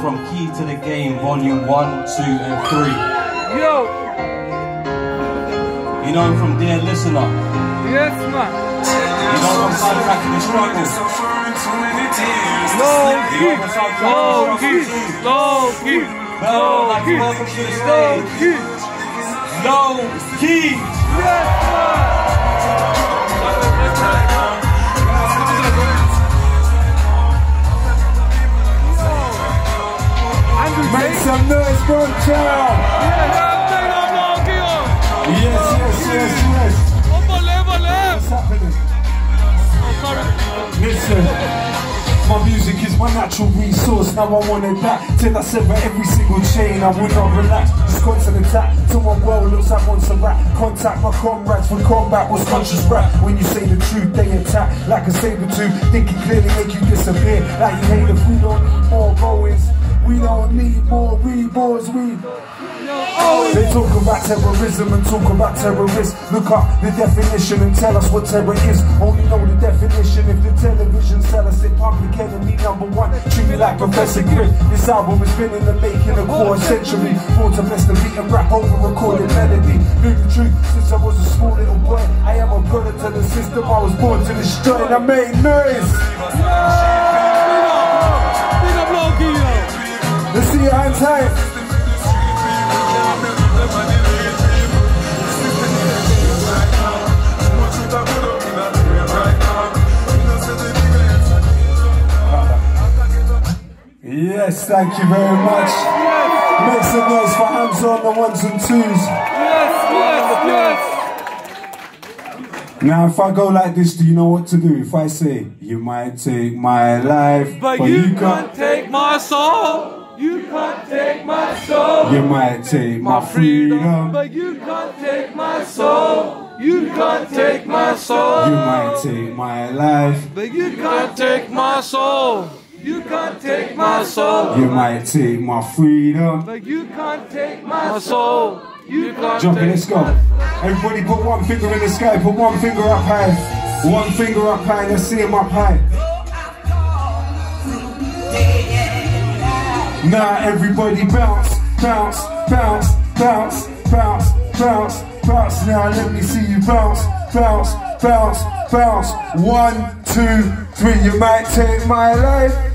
from Key to the Game, Volume 1, 2, and 3. Yo! You know him from Dear Listener. Yes, man. You know him from Soundtrack to the Struggle. Low key. know him from Soundtrack Low to the key. Low key. Lowkey. Low key. Low Key. Yes, man. Some noise, oh. Yes, yes, yes, yes. What's. Listen, my music is my natural resource. Now I want it back till I sever every single chain. I will not relax. Just constant attack till my world looks like once a rat. Contact my comrades for combat was conscious rap. When you say the truth, they attack like a saber tooth. Think it clearly make you disappear. Like you hate we don't more Bowens. We don't need more reborns. We they talk about terrorism and talk about terrorists. Look up the definition and tell us what terror is. Only know the definition if the television tell us it. Public enemy number one. Treat me like Professor Griff. This album has been in the making a quarter century. More to bless the beat and rap over recorded melody. Knew the truth since I was a small little boy. I am a product to the system. I was born to destroy and I made noise. Let's see your hands high. Yes, thank you very much. Make some noise for hands on the ones and twos. Yes, yes, yes. Now, if I go like this, do you know what to do? If I say, You might take my life, But you can't take my soul. You can't take my soul. You might take my freedom. But you can't take my soul. You can't take my soul. You might take my life. But you can't take my soul. You can't take my soul. You might take my freedom. But you can't take my soul. You can't Jump in, let's go. Everybody put one finger in the sky, put one finger up high. One finger up high, let's see him up high. Now everybody bounce, bounce, bounce, bounce, bounce, bounce, bounce. Now let me see you bounce, bounce, bounce, bounce. One, two, three. You might take my life.